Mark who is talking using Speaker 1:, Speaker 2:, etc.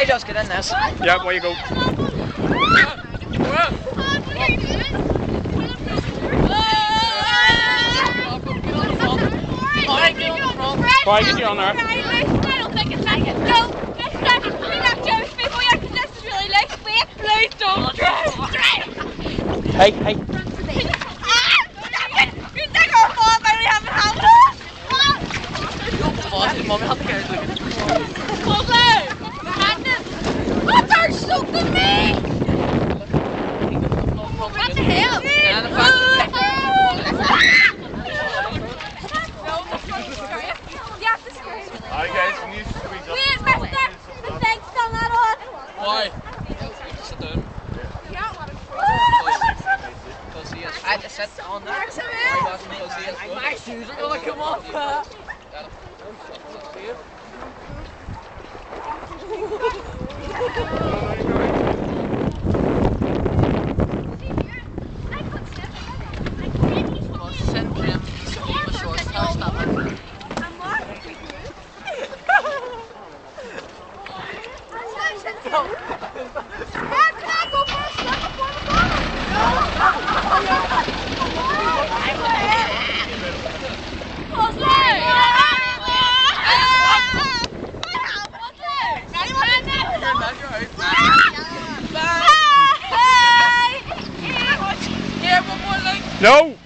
Speaker 1: I just get in this.
Speaker 2: Yeah, where you go. Why get you on there?
Speaker 3: I don't think it's like it. No, let's
Speaker 1: Ja, het. Hi guys,
Speaker 4: we need to squeeze up.
Speaker 3: Please, my step! On!
Speaker 1: I had on. My shoes are gonna come off.
Speaker 2: No!